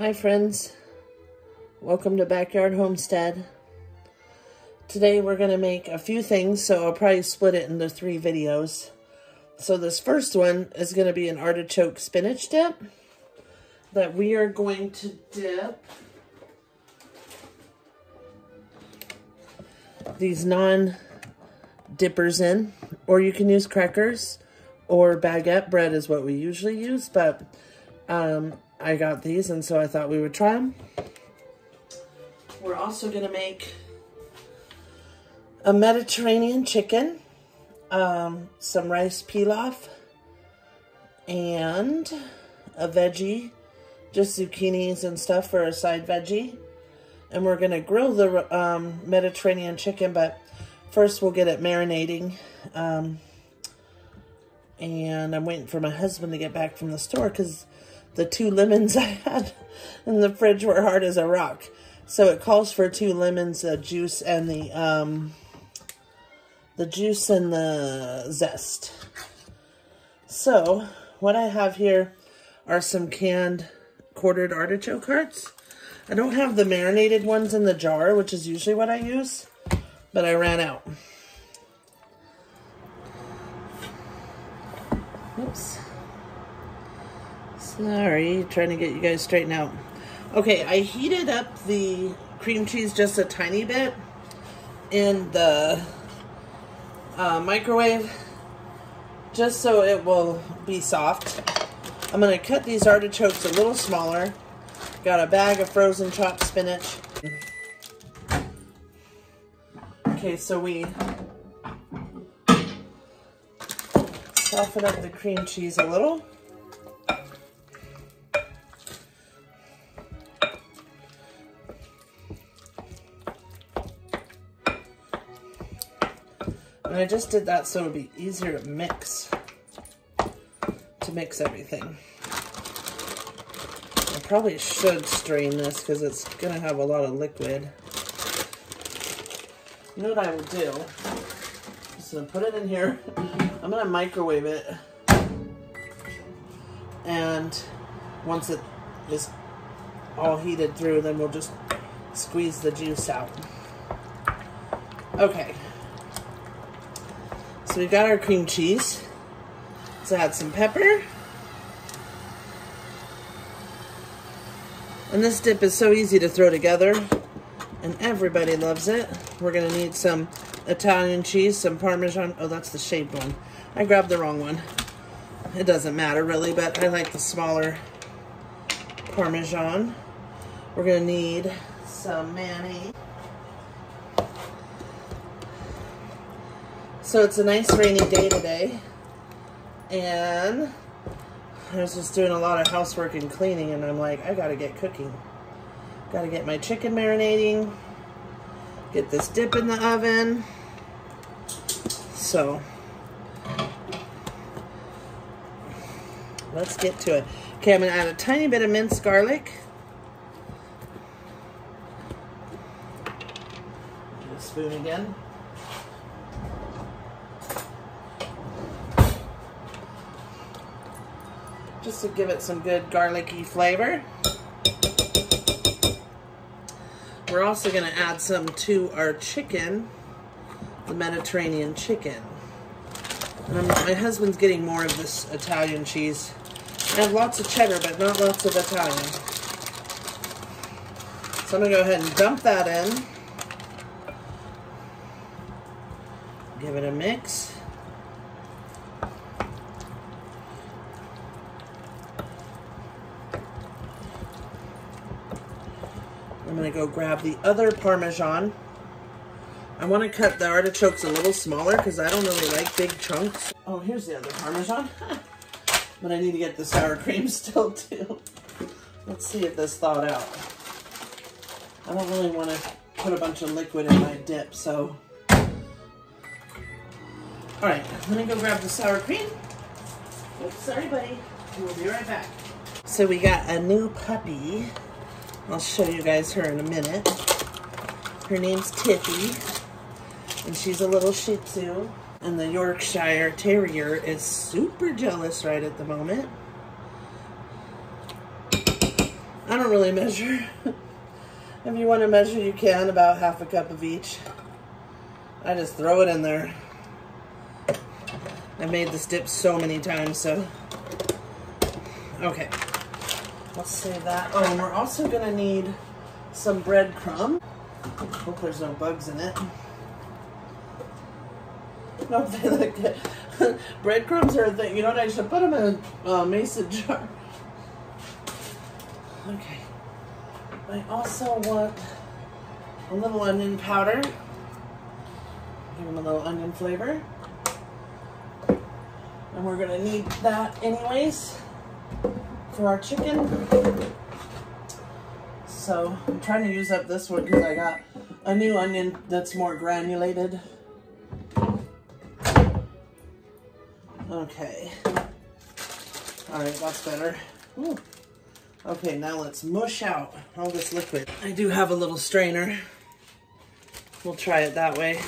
Hi friends, welcome to Backyard Homestead. Today we're going to make a few things, so I'll probably split it into three videos. So this first one is going to be an artichoke spinach dip that we are going to dip these naan-dippers in, or you can use crackers or baguette bread is what we usually use, but um, I got these, and so I thought we would try them. We're also going to make a Mediterranean chicken, um, some rice pilaf, and a veggie, just zucchinis and stuff for a side veggie. And we're going to grill the um, Mediterranean chicken, but first we'll get it marinating. Um, and I'm waiting for my husband to get back from the store because the two lemons I had in the fridge were hard as a rock. So it calls for two lemons, the juice and the um, the juice and the zest. So what I have here are some canned quartered artichoke hearts. I don't have the marinated ones in the jar, which is usually what I use, but I ran out. Oops. Sorry, trying to get you guys straightened out. Okay, I heated up the cream cheese just a tiny bit in the uh, microwave just so it will be soft. I'm going to cut these artichokes a little smaller. Got a bag of frozen chopped spinach. Okay, so we soften up the cream cheese a little. I just did that so it would be easier to mix, to mix everything. I probably should strain this because it's going to have a lot of liquid. You know what I will do? I'm just going to put it in here. I'm going to microwave it. And once it is all heated through, then we'll just squeeze the juice out. Okay. So we've got our cream cheese. Let's add some pepper. And this dip is so easy to throw together, and everybody loves it. We're gonna need some Italian cheese, some Parmesan. Oh, that's the shaped one. I grabbed the wrong one. It doesn't matter really, but I like the smaller Parmesan. We're gonna need some mayonnaise. So it's a nice rainy day today. And I was just doing a lot of housework and cleaning and I'm like, I gotta get cooking. Gotta get my chicken marinating. Get this dip in the oven. So, let's get to it. Okay, I'm gonna add a tiny bit of minced garlic. spoon again. Just to give it some good garlicky flavor. We're also going to add some to our chicken, the Mediterranean chicken. And my husband's getting more of this Italian cheese. I have lots of cheddar, but not lots of Italian. So I'm going to go ahead and dump that in. Give it a mix. I'm going to go grab the other Parmesan. I want to cut the artichokes a little smaller because I don't really like big chunks. Oh, here's the other Parmesan. but I need to get the sour cream still too. Let's see if this thawed out. I don't really want to put a bunch of liquid in my dip, so. All right, let me go grab the sour cream. Oops, sorry, buddy. We'll be right back. So we got a new puppy. I'll show you guys her in a minute. Her name's Tiffy, and she's a little Shih Tzu. And the Yorkshire Terrier is super jealous right at the moment. I don't really measure. if you want to measure, you can, about half a cup of each. I just throw it in there. I've made this dip so many times, so. Okay. Save that. Oh, and we're also going to need some breadcrumb. Hope there's no bugs in it. No, they look good. Breadcrumbs are thing. You know what? I should put them in a uh, mason jar. Okay. I also want a little onion powder. Give them a little onion flavor. And we're gonna need that anyways for our chicken. So I'm trying to use up this one because I got a new onion that's more granulated. Okay. All right, that's better. Ooh. Okay, now let's mush out all this liquid. I do have a little strainer. We'll try it that way.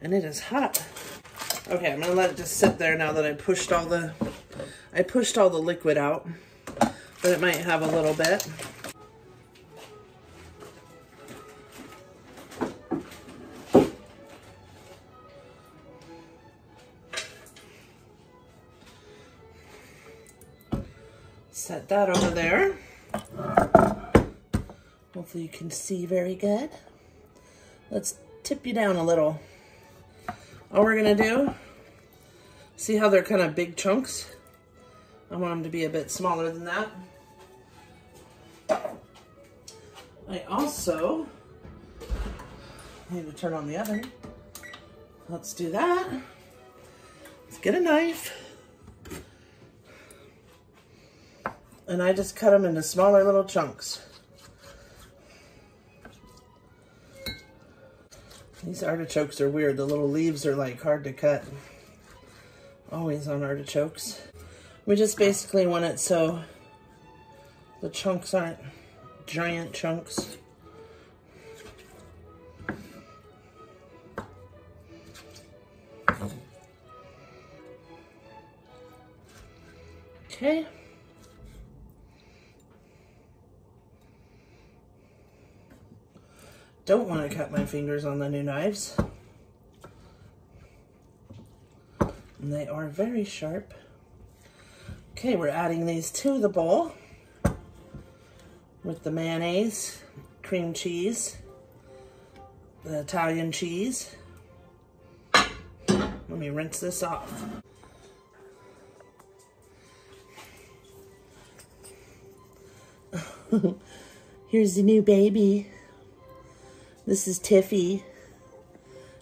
And it is hot. Okay, I'm gonna let it just sit there now that I pushed all the, I pushed all the liquid out, but it might have a little bit. Set that over there. Hopefully you can see very good. Let's tip you down a little. All we're gonna do, see how they're kind of big chunks? I want them to be a bit smaller than that. I also need to turn on the oven. Let's do that. Let's get a knife. And I just cut them into smaller little chunks. These artichokes are weird. The little leaves are like hard to cut. Always on artichokes. We just basically want it so the chunks aren't giant chunks. Okay. Don't want to cut my fingers on the new knives. And they are very sharp. Okay, we're adding these to the bowl with the mayonnaise, cream cheese, the Italian cheese. Let me rinse this off. Here's the new baby. This is Tiffy.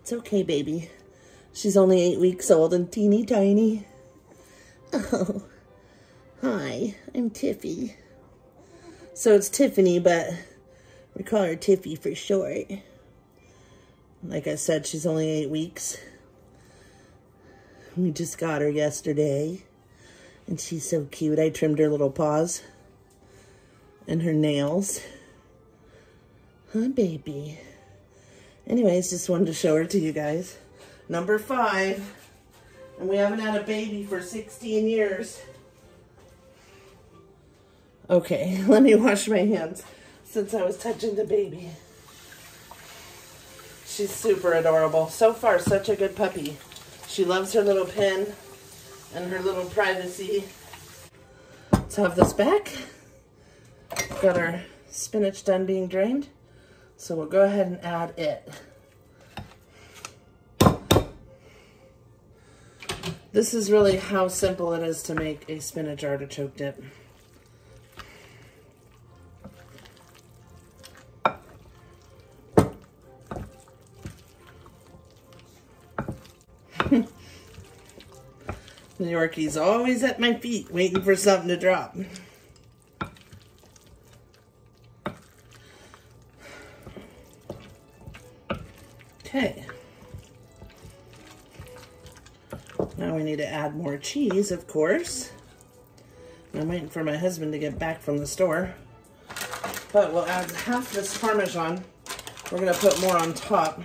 It's okay, baby. She's only eight weeks old and teeny tiny. Oh, hi, I'm Tiffy. So it's Tiffany, but we call her Tiffy for short. Like I said, she's only eight weeks. We just got her yesterday. And she's so cute. I trimmed her little paws and her nails. Huh, baby? Anyways, just wanted to show her to you guys. Number five. And we haven't had a baby for 16 years. Okay, let me wash my hands since I was touching the baby. She's super adorable. So far, such a good puppy. She loves her little pen and her little privacy. Let's have this back. Got our spinach done being drained. So we'll go ahead and add it. This is really how simple it is to make a spinach artichoke dip. Yorkie's always at my feet waiting for something to drop. Okay. Now we need to add more cheese, of course. I'm waiting for my husband to get back from the store. But we'll add half this Parmesan. We're to put more on top.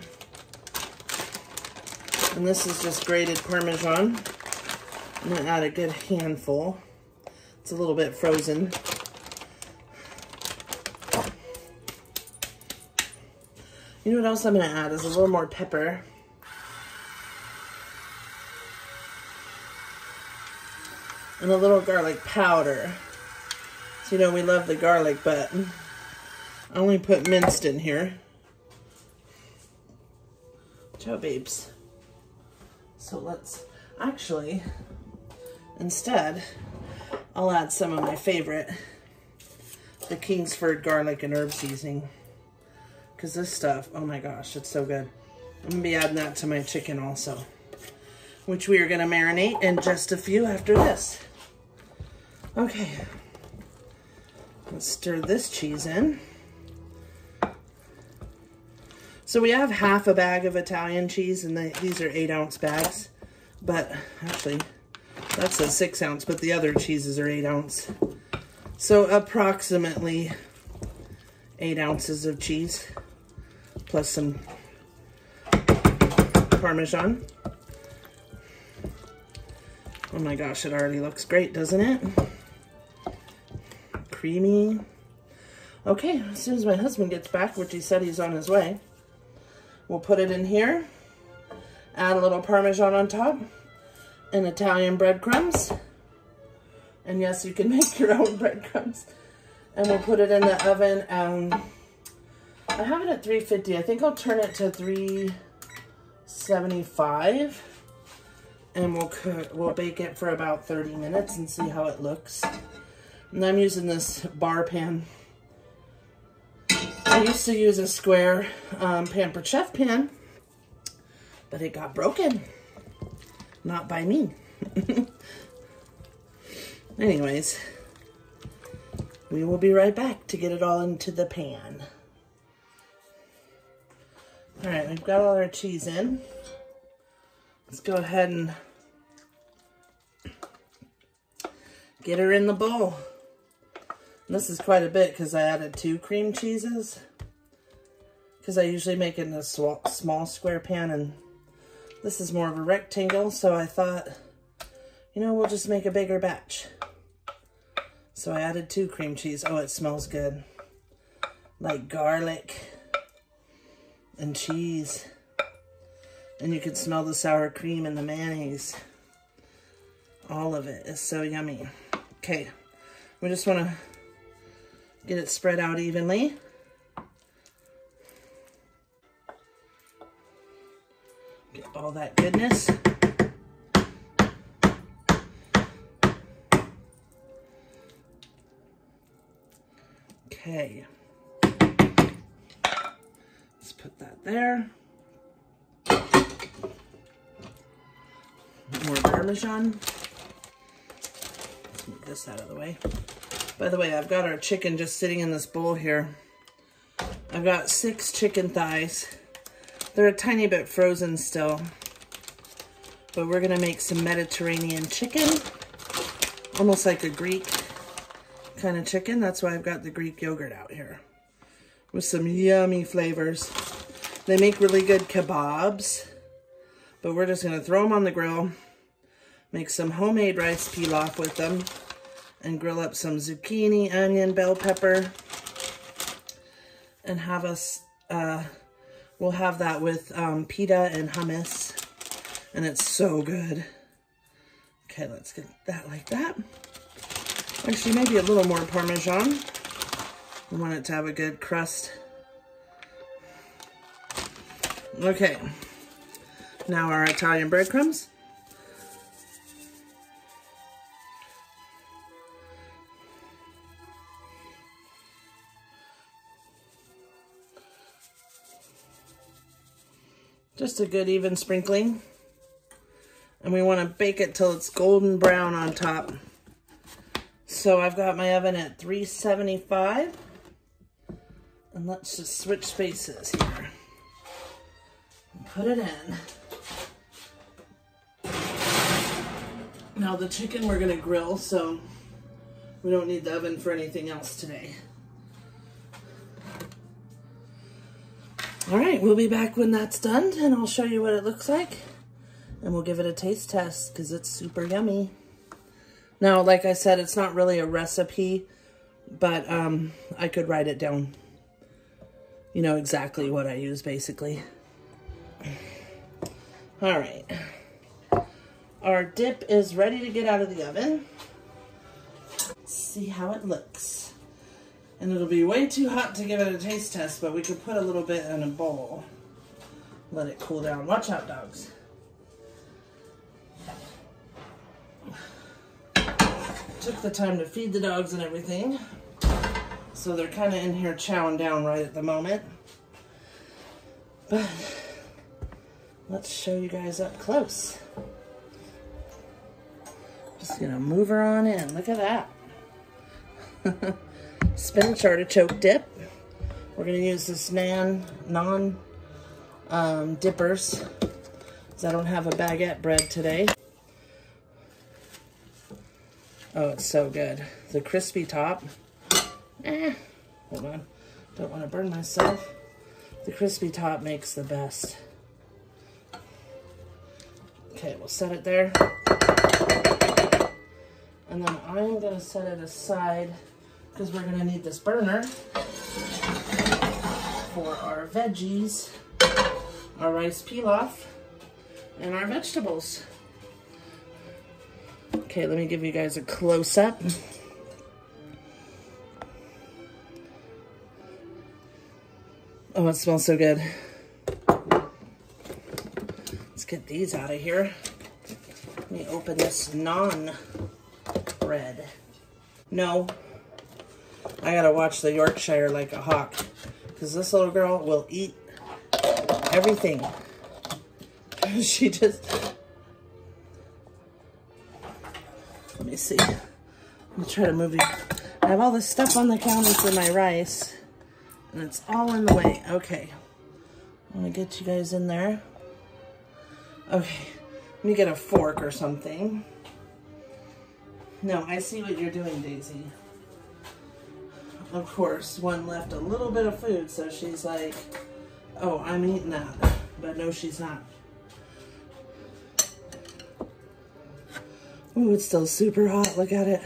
And this is just grated Parmesan. I'm going to add a good handful. It's a little bit frozen. You know what else I'm going to add is a little more pepper. And a little garlic powder. So, you know, we love the garlic, but I only put minced in here. Joe babes. So let's actually instead, I'll add some of my favorite, the Kingsford garlic and herb seasoning. Because this stuff, oh my gosh, it's so good. I'm going to be adding that to my chicken also. Which we are going to marinate in just a few after this. Okay. Let's stir this cheese in. So we have half a bag of Italian cheese, and these are eight ounce bags. But actually, that's a six ounce, but the other cheeses are eight ounce. So approximately eight ounces of cheese plus some Parmesan. Oh my gosh, it already looks great, doesn't it? Creamy. Okay, as soon as my husband gets back, which he said he's on his way, we'll put it in here, add a little Parmesan on top, and Italian breadcrumbs. And yes, you can make your own breadcrumbs. And we'll put it in the oven. Um, I have it at 350. I think I'll turn it to 375 and we'll cook, we'll bake it for about 30 minutes and see how it looks. And I'm using this bar pan. I used to use a square um, Pampered Chef pan, but it got broken. Not by me. Anyways, we will be right back to get it all into the pan. All right, we've got all our cheese in. Let's go ahead and get her in the bowl. This is quite a bit because I added two cream cheeses. Because I usually make it in a small square pan and this is more of a rectangle. So I thought, you know, we'll just make a bigger batch. So I added two cream cheese. Oh, it smells good. Like garlic and cheese. And you can smell the sour cream and the mayonnaise. All of it is so yummy. Okay, we just want to get it spread out evenly. All that goodness. Okay Let's put that there. More Parmesan. Let's move this out of the way. By the way, I've got our chicken just sitting in this bowl here. I've got six chicken thighs. They're a tiny bit frozen still. But we're to make some Mediterranean chicken. Almost like a Greek kind of chicken. That's why I've got the Greek yogurt out here. With some yummy flavors. They make really good kebabs, but we're just to throw them on the grill, make some homemade rice pilaf with them, and grill up some zucchini, onion, bell pepper, and have us, uh, we'll have that with um, pita and hummus, and it's so good. Okay, let's get that like that. Actually, maybe a little more Parmesan. We want it to have a good crust. Okay. Now our Italian breadcrumbs. Just a good even sprinkling. And we want to bake it till it's golden brown on top. So I've got my oven at 375. And let's just switch spaces here put it in. Now the chicken we're gonna grill, so we don't need the oven for anything else today. All right, we'll be back when that's done and I'll show you what it looks like and we'll give it a taste test because it's super yummy. Now, like I said, it's not really a recipe, but um, I could write it down you know exactly what I use basically. All right. Our dip is ready to get out of the oven. Let's see how it looks. And it'll be way too hot to give it a taste test, but we could put a little bit in a bowl. Let it cool down. Watch out, dogs. Took the time to feed the dogs and everything. So they're kind of in here chowing down right at the moment. But let's show you guys up close. Just gonna move her on in. Look at that. Spinach artichoke dip. We're gonna use this naan naan um, dippers because I don't have a baguette bread today. Oh, it's so good. The crispy top. Eh, hold on. Don't want to burn myself. The crispy top makes the best. Okay, we'll set it there. And then I'm going to set it aside because we're to need this burner for our veggies, our rice pilaf, and our vegetables. Okay, let me give you guys a close-up. Oh, it smells so good. Let's get these out of here. Let me open this naan bread. No, I gotta watch the Yorkshire like a hawk because this little girl will eat everything. she just, let me see. Let me try to move you. I have all this stuff on the counter for my rice and it's all in the way. Okay. I'm gonna get you guys in there. Okay, let me get a fork or something. No, I see what you're doing, Daisy. Of course, one left a little bit of food, so she's like, oh, I'm eating that. But no, she's not. Ooh, it's still super hot. Look at it.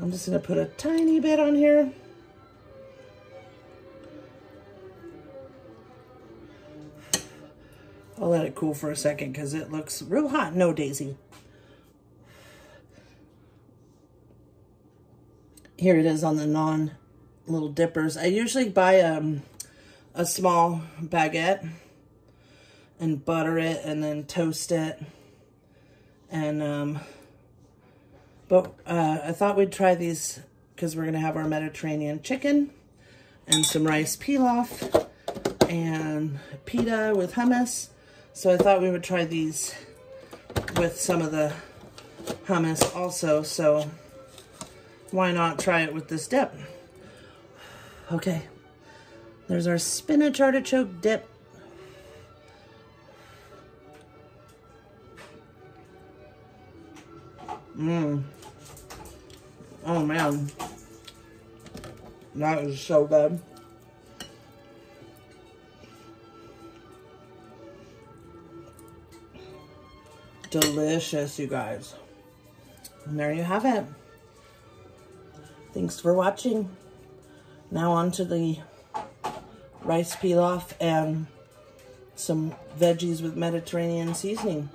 I'm just going to put a tiny bit on here. I'll let it cool for a second because it looks real hot. No, Daisy. Here it is on the naan little dippers. I usually buy um, a small baguette and butter it and then toast it. And, um, but uh, I thought we'd try these because we're going to have our Mediterranean chicken and some rice pilaf and pita with hummus. So I thought we would try these with some of the hummus also. So why not try it with this dip? Okay, there's our spinach artichoke dip. Mmm. Oh man. That is so good. Delicious, you guys. And there you have it. Thanks for watching. Now on to the rice pilaf and some veggies with Mediterranean seasoning.